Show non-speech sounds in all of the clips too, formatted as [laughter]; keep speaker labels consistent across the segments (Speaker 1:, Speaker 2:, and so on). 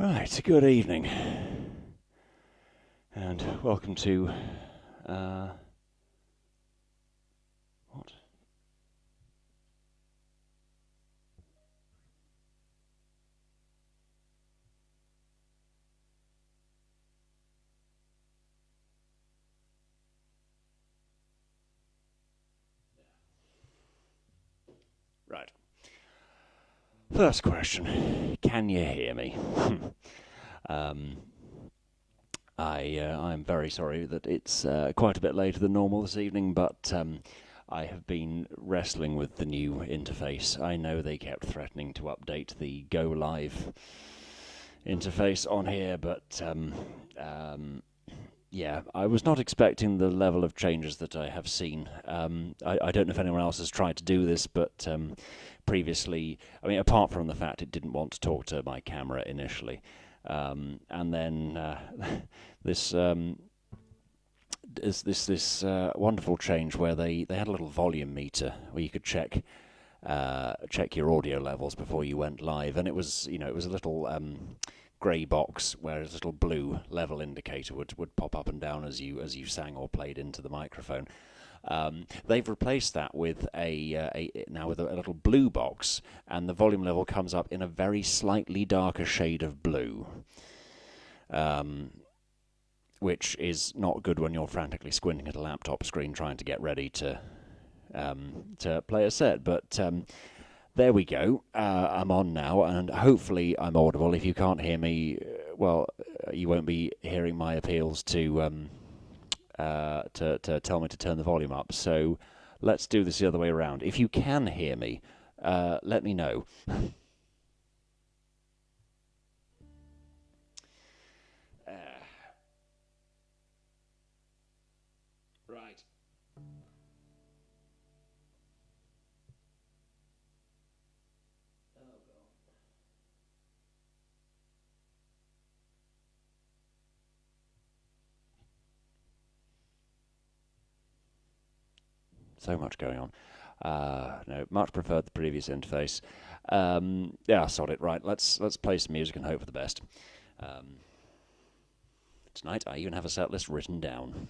Speaker 1: Right, good evening. And welcome to. Uh, what? Right. First question Can you hear me? [laughs] um, I, uh, I'm very sorry that it's uh, quite a bit later than normal this evening, but um, I have been wrestling with the new interface. I know they kept threatening to update the Go Live interface on here, but um, um, yeah, I was not expecting the level of changes that I have seen. Um, I, I, don't know if anyone else has tried to do this, but um, previously, I mean, apart from the fact it didn't want to talk to my camera initially, um, and then uh, [laughs] this um, this this, this uh, wonderful change where they, they had a little volume meter where you could check uh, check your audio levels before you went live, and it was you know it was a little um, grey box where a little blue level indicator would, would pop up and down as you as you sang or played into the microphone. Um, they've replaced that with a, uh, a now with a, a, little blue box, and the volume level comes up in a very slightly darker shade of blue, um, which is not good when you're frantically squinting at a laptop screen trying to get ready to um, to play a set. But um, there we go. Uh, I'm on now, and hopefully I'm audible. If you can't hear me, uh, well, uh, you won't be hearing my appeals to um, uh, to, to tell me to turn the volume up. So let's do this the other way around. If you can hear me, uh, let me know. [laughs] so much going on. Uh, no, much preferred the previous interface. Um, yeah, sod it. Right, let's let's play some music and hope for the best. Um, tonight, I even have a set list written down.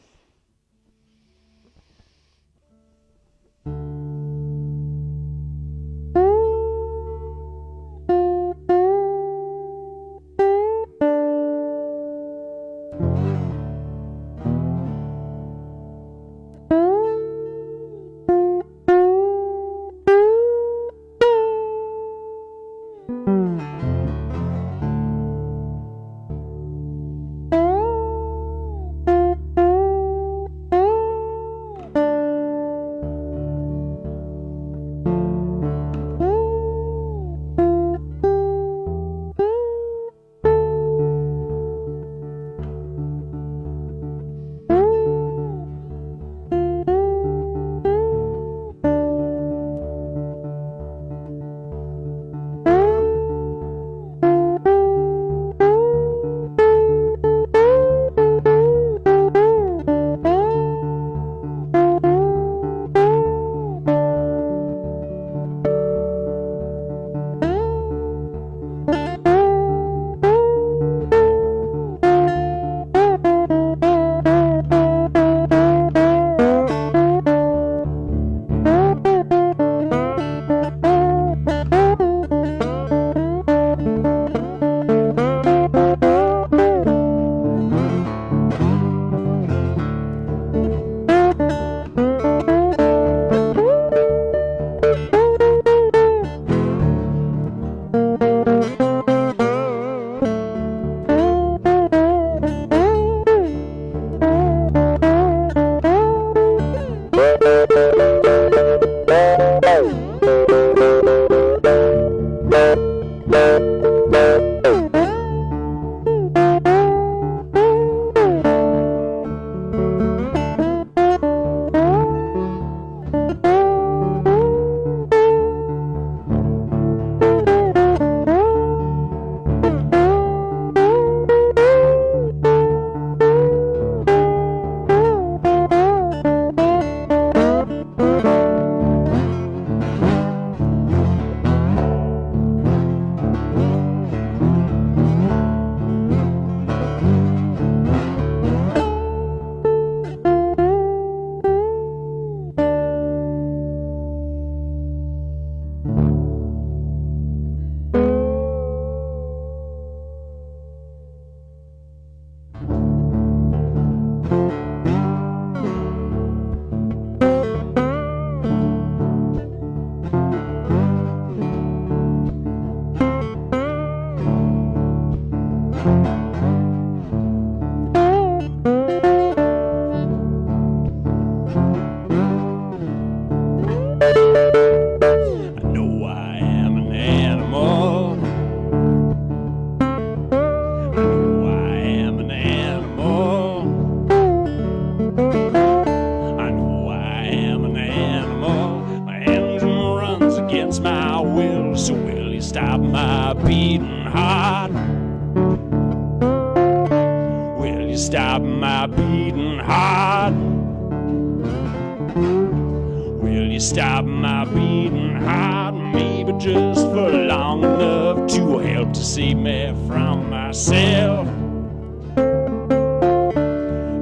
Speaker 1: Just for long enough to help to save me from myself.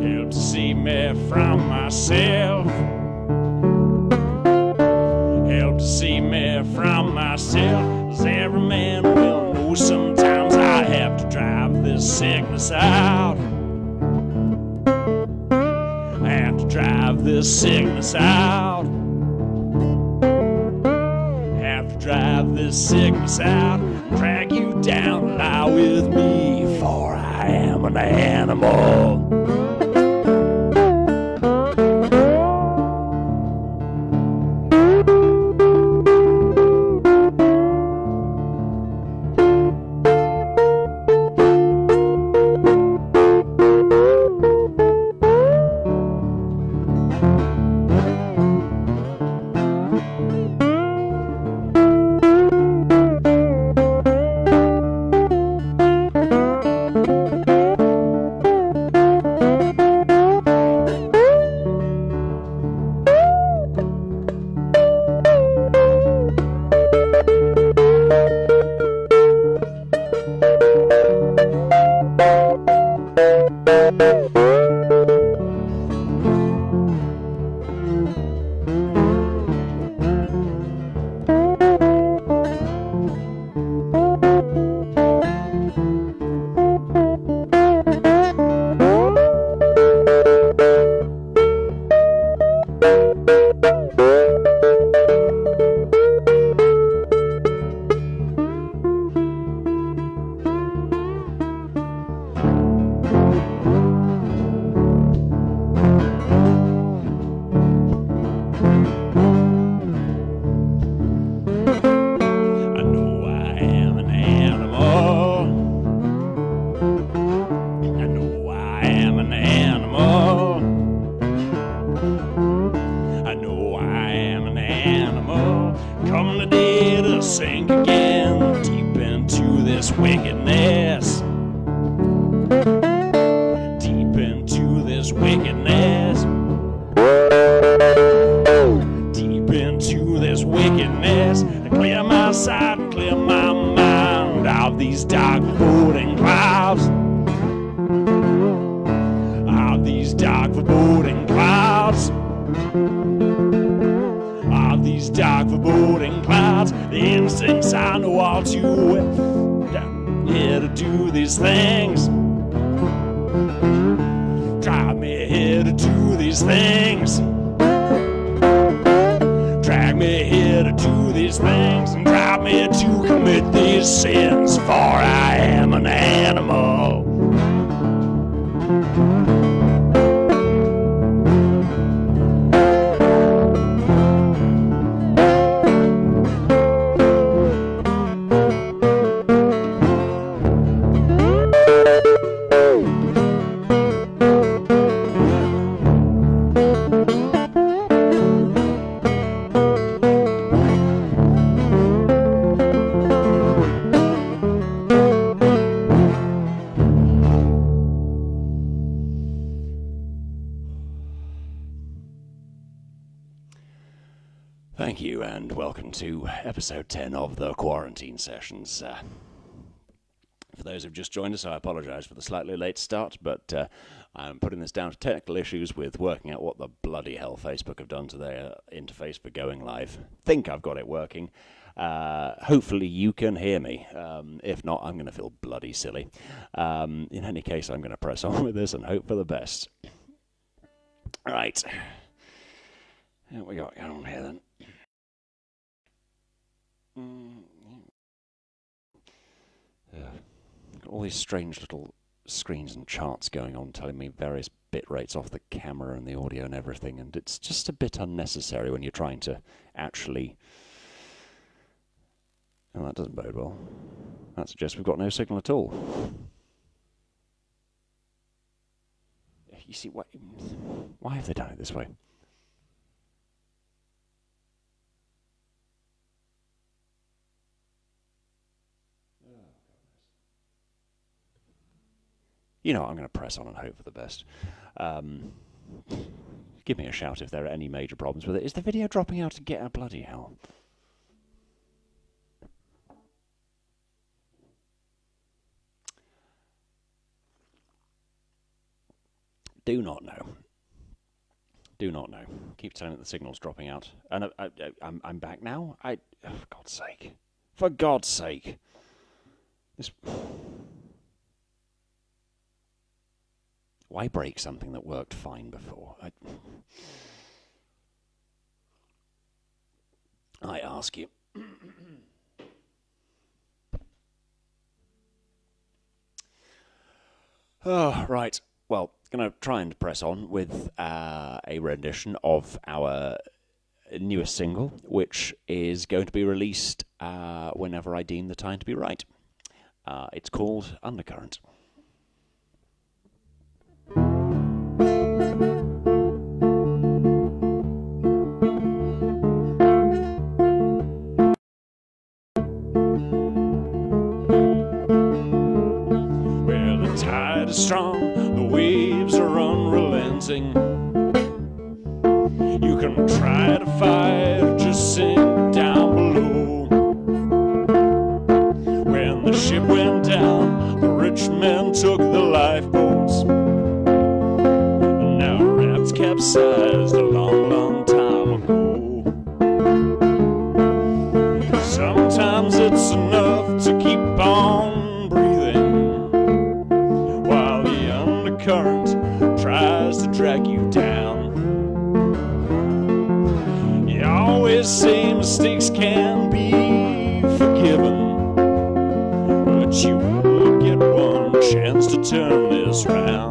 Speaker 1: Help to save me from myself. Help to save me from myself. As every man will know, sometimes I have to drive this sickness out. I have to drive this sickness out. This sickness out. Drag you down, lie with me, for I am an animal. Episode 10 of the Quarantine Sessions. Uh, for those who've just joined us, I apologise for the slightly late start, but uh, I'm putting this down to technical issues with working out what the bloody hell Facebook have done to their interface for going live. Think I've got it working. Uh, hopefully, you can hear me. Um, if not, I'm going to feel bloody silly. Um, in any case, I'm going to press on with this and hope for the best. Right. What we got going on here then? Mm, yeah. Got all these strange little screens and charts going on telling me various bit rates off the camera and the audio and everything, and it's just a bit unnecessary when you're trying to actually. Oh, that doesn't bode well. That suggests we've got no signal at all. You see, why, why have they done it this way? You know, I'm going to press on and hope for the best. Um, give me a shout if there are any major problems with it. Is the video dropping out to get a bloody hell? Do not know. Do not know. Keep telling it the signal's dropping out. And I, I, I'm, I'm back now? I, oh, for God's sake. For God's sake. This... Why break something that worked fine before? I, I ask you. oh, [clears throat] right. Well, going to try and press on with uh, a rendition of our newest single, which is going to be released uh, whenever I deem the time to be right. Uh, it's called Undercurrent. Tide is strong, the waves are unrelenting. You can try to fight or just sink down below. When the ship went down, the rich men took the lifeboats. And now rafts capsized a turn this round.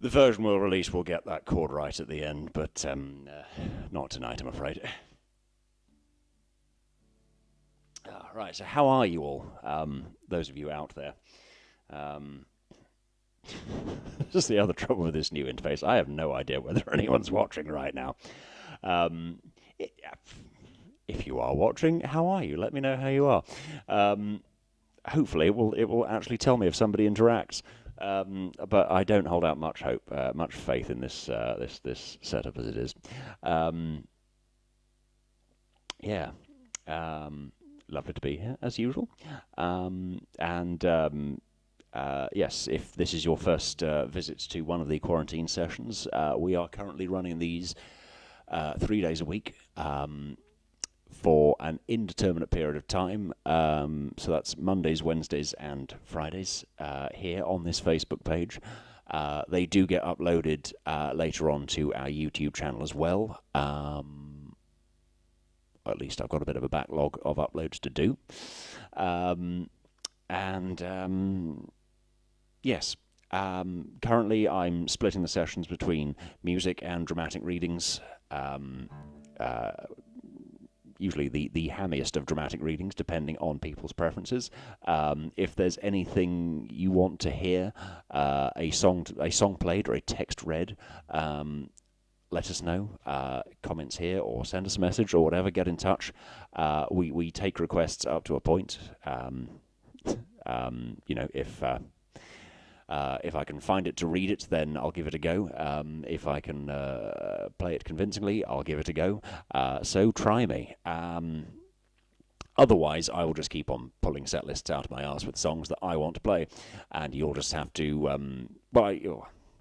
Speaker 1: The version we'll release will get that chord right at the end, but um, uh, not tonight, I'm afraid. Ah, right, so how are you all, um, those of you out there? Um, [laughs] this is the other trouble with this new interface. I have no idea whether [laughs] anyone's watching right now. Um, if you are watching, how are you? Let me know how you are. Um, hopefully, it will it will actually tell me if somebody interacts. Um, but I don't hold out much hope, uh, much faith in this uh, this this setup as it is. Um, yeah, um, lovely to be here as usual. Um, and um, uh, yes, if this is your first uh, visit to one of the quarantine sessions, uh, we are currently running these uh, three days a week. Um, for an indeterminate period of time. Um, so that's Mondays, Wednesdays, and Fridays uh, here on this Facebook page. Uh, they do get uploaded uh, later on to our YouTube channel as well. Um, at least I've got a bit of a backlog of uploads to do. Um, and um, yes, um, currently I'm splitting the sessions between music and dramatic readings. Um, uh, usually the, the hammiest of dramatic readings, depending on people's preferences. Um, if there's anything you want to hear, uh, a song to, a song played or a text read, um, let us know. Uh, comments here or send us a message or whatever. Get in touch. Uh, we we take requests up to a point. Um, [laughs] um you know if uh, if I can find it to read it, then I'll give it a go. Um, if I can uh, play it convincingly, I'll give it a go. Uh, so try me. Um, otherwise, I will just keep on pulling set lists out of my ass with songs that I want to play, and you'll just have to. Um, well, I, I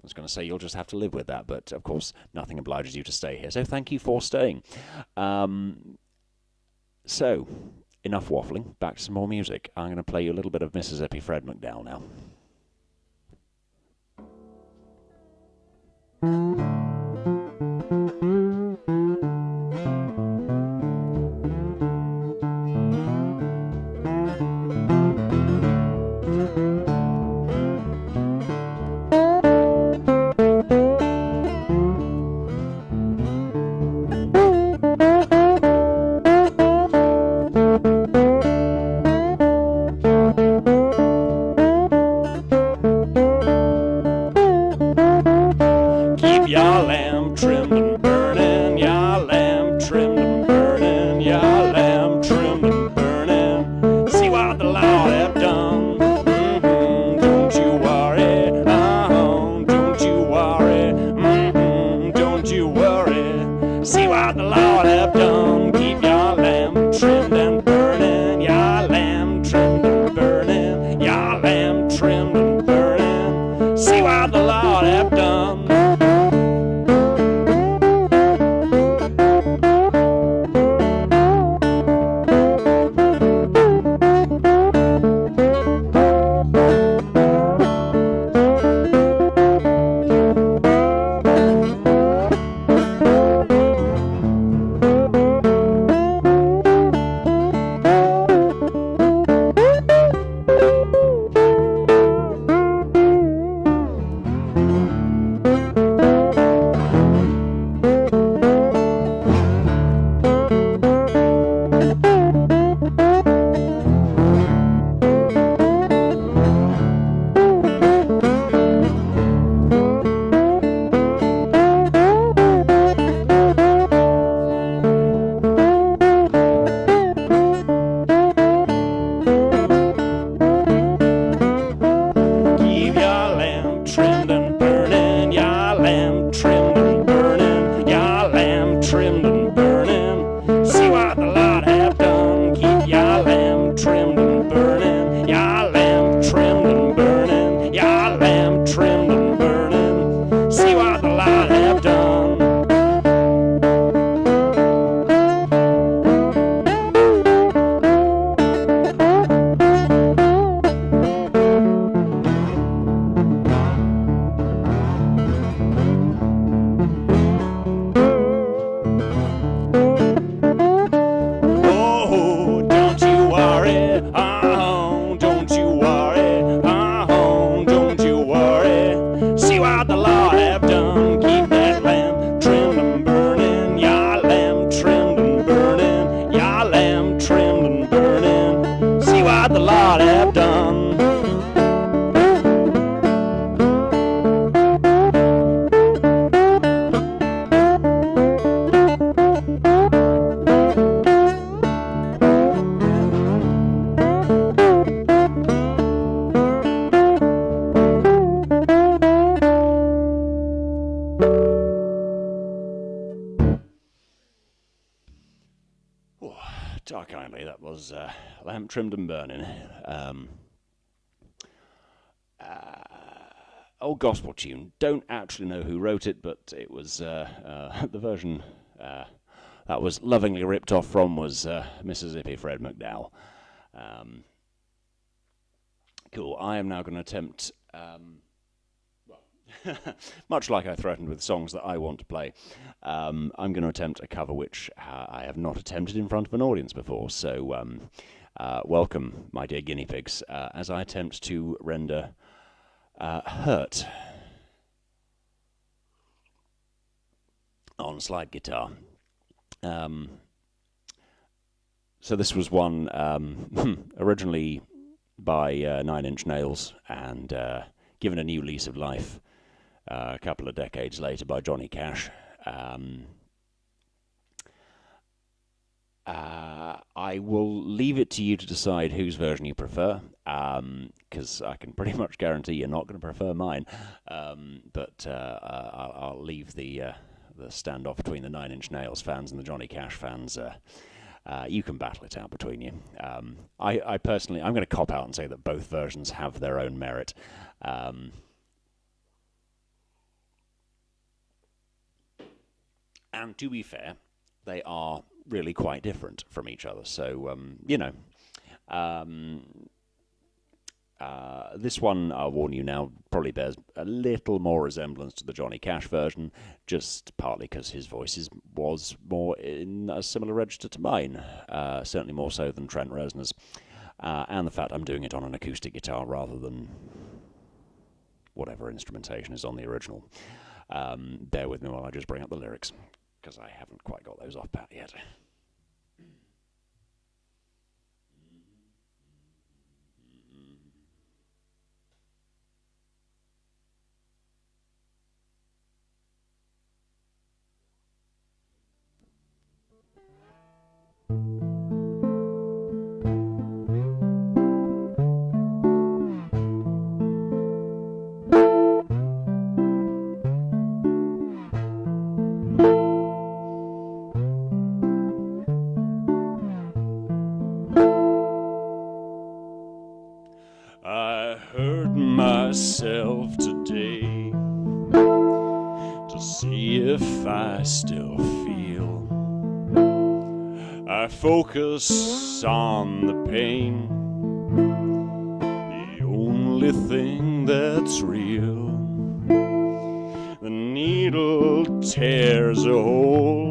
Speaker 1: was going to say you'll just have to live with that, but of course, nothing obliges you to stay here. So thank you for staying. Um, so, enough waffling. Back to some more music. I'm going to play you a little bit of Mississippi Fred McDowell now. Was Lamp Trimmed and Burning. Um, uh, old gospel tune. Don't actually know who wrote it, but it was uh, uh, [laughs] the version uh, that was lovingly ripped off from was uh, Mississippi Fred McDowell. Um, cool. I am now going to attempt. Um, [laughs] much like I threatened with songs that I want to play, um, I'm going to attempt a cover which uh, I have not attempted in front of an audience before. So, um, uh, welcome, my dear guinea pigs, uh, as I attempt to render uh, Hurt on slide guitar. Um, so, this was one um, [laughs] originally by uh, Nine Inch Nails and uh, given a new lease of life uh, a couple of decades later by Johnny Cash. Um, uh, I will leave it to you to decide whose version you prefer, because um, I can pretty much guarantee you're not going to prefer mine. Um, but uh, uh, I'll, I'll, leave the uh, the standoff between the Nine Inch Nails fans and the Johnny Cash fans. Uh, you can battle it out between you. Um, I, I, personally, I'm going to cop out and say that both versions have their own merit. Um, and to be fair, they are really quite different from each other. So, um, you know, um, uh, this one, I'll warn you now, probably bears a little more resemblance to the Johnny Cash version, just partly because his voice is, was more in a similar register to mine, uh, certainly more so than Trent Reznor's, uh, and the fact I'm doing it on an acoustic guitar rather than whatever instrumentation is on the original. Um, bear with me while I just bring up the lyrics because I haven't quite got those off pat yet. Focus on the pain. The only thing that's real. The needle tears a hole.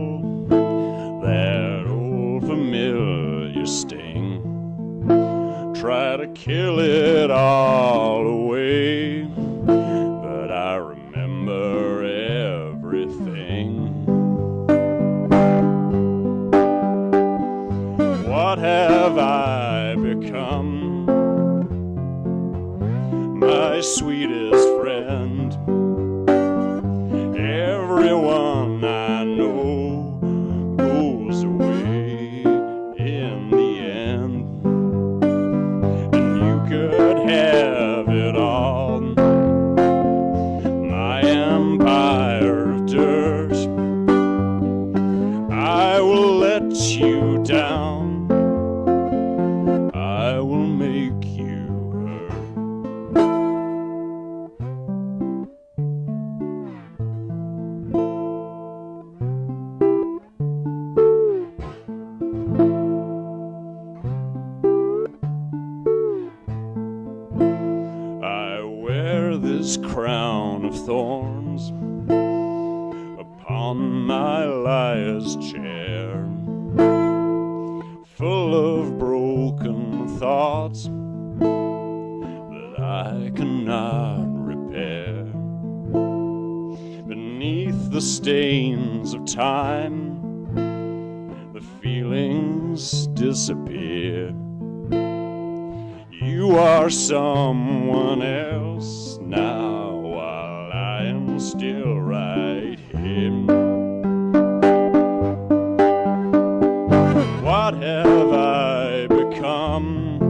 Speaker 1: What have I become?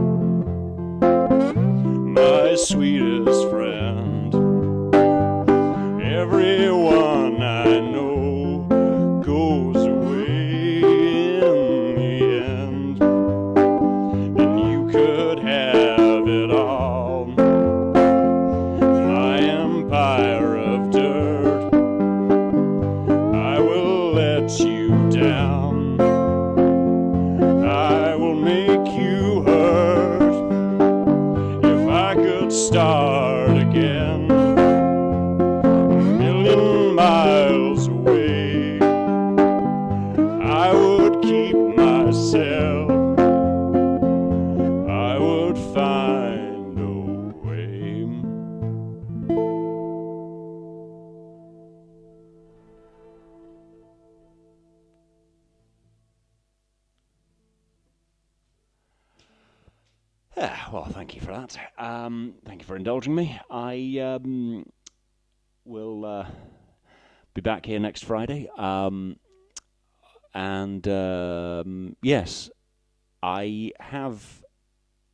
Speaker 1: My sweetest friend. Yeah, well, thank you for that. Um, thank you for indulging me. I um, will uh, be back here next Friday. Um, and um, yes, I have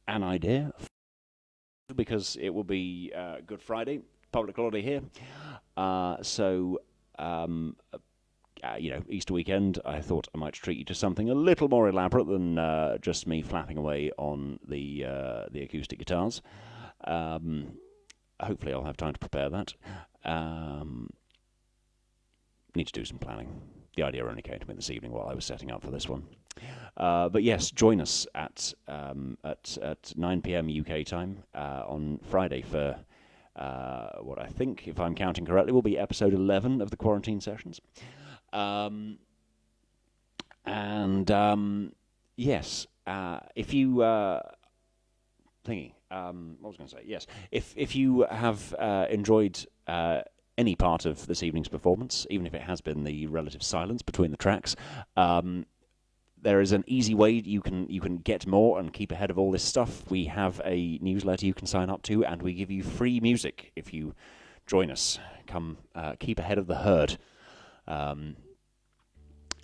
Speaker 1: an idea because it will be uh, Good Friday, public holiday here. Uh, so, um, uh, you know, Easter weekend, I thought I might treat you to something a little more elaborate than uh, just me flapping away on the uh, the acoustic guitars. Um, hopefully, I'll have time to prepare that. Um, need to do some planning. The idea only came to me this evening while I was setting up for this one. Uh, but yes, join us at um, at at 9 p.m. UK time uh, on Friday for what I think, if I'm counting correctly, will be episode 11 of the quarantine sessions. Um, and um, yes, uh, if you uh, thingy, um, what was going to say? Yes, if if you have uh, enjoyed uh, any part of this evening's performance, even if it has been the relative silence between the tracks, um, there is an easy way you can you can get more and keep ahead of all this stuff. We have a newsletter you can sign up to, and we give you free music if you join us. Come uh, keep ahead of the herd. Um,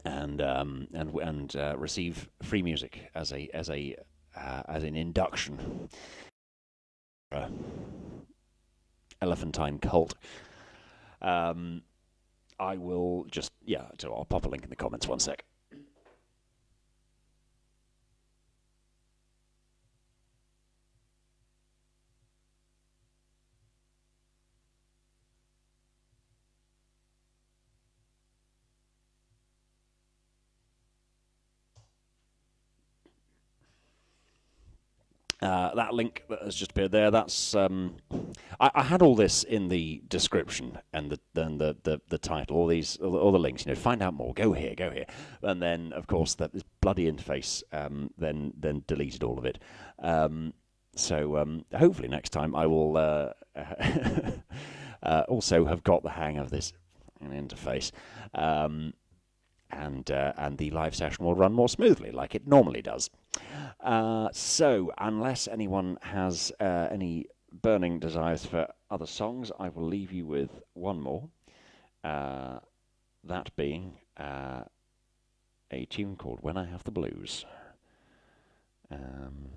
Speaker 1: and um, and and uh, receive free music as a as a uh, as an induction. Uh, elephantine cult. Um, I will just yeah. I'll pop a link in the comments. One sec. Uh, that link that has just appeared there, that's um, I, I, had all this in the description and the then the, the, the title, all these all the, links. You know, find out more, go here, go here, and then of course that this bloody interface um, then then deleted all of it. Um, so um, hopefully next time I will uh, [laughs] uh, also have got the hang of this interface. Um, and uh, and the live session will run more smoothly, like it normally does. Uh, so, unless anyone has uh, any burning desires for other songs, I will leave you with one more. Uh, that being uh, a tune called "When I Have the Blues." Um,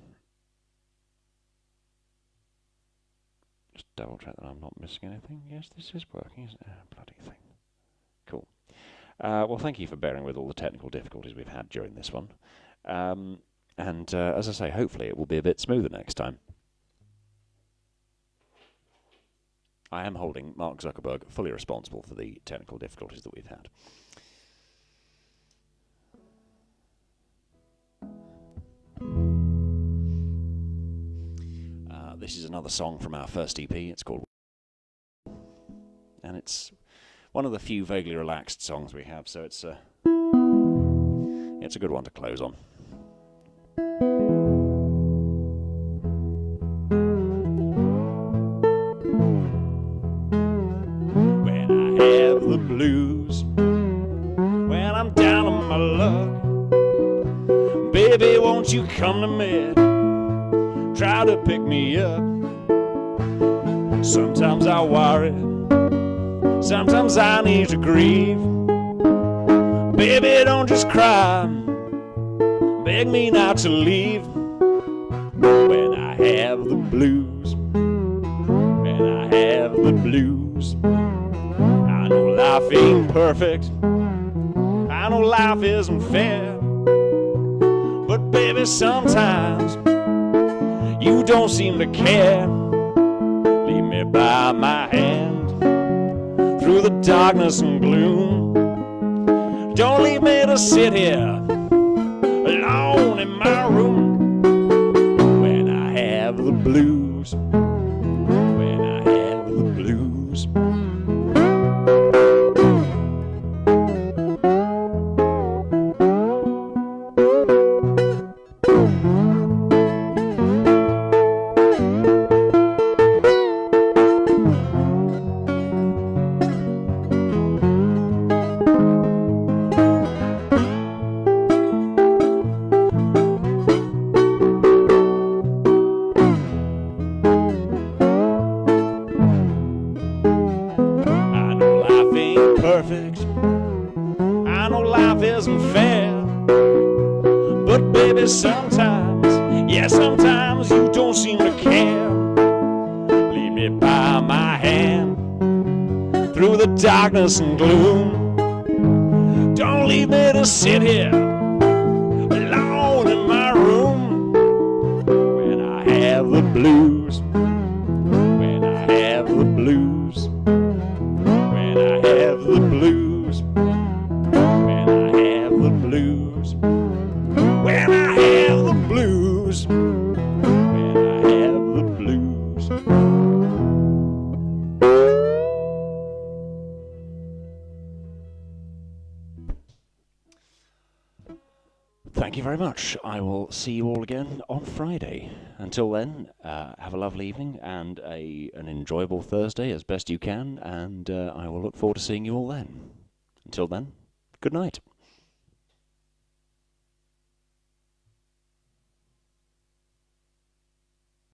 Speaker 1: just double check that I'm not missing anything. Yes, this is working. It? Oh, bloody thing. Cool. Uh, well, thank you for bearing with all the technical difficulties we've had during this one. Um, and uh, as I say, hopefully it will be a bit smoother next time. I am holding Mark Zuckerberg fully responsible for the technical difficulties that we've had. Uh, this is another song from our first EP. It's called. And it's one of the few vaguely relaxed songs we have, so it's a, it's a good one to close on. Won't you come to me? Try to pick me up. Sometimes I worry, sometimes I need to grieve. Baby, don't just cry, beg me not to leave. When I have the blues, when I have the blues, I know life ain't perfect, I know life isn't fair. But baby, sometimes you don't seem to care. Lead me by my hand through the darkness and gloom. Don't leave me to sit here alone in my room darkness and gloom. Don't leave me to sit here alone in my room when I have the blues. See you all again on Friday. Until then, uh, have a lovely evening and a an enjoyable Thursday as best you can, and uh, I will look forward to seeing you all then. Until then, good night.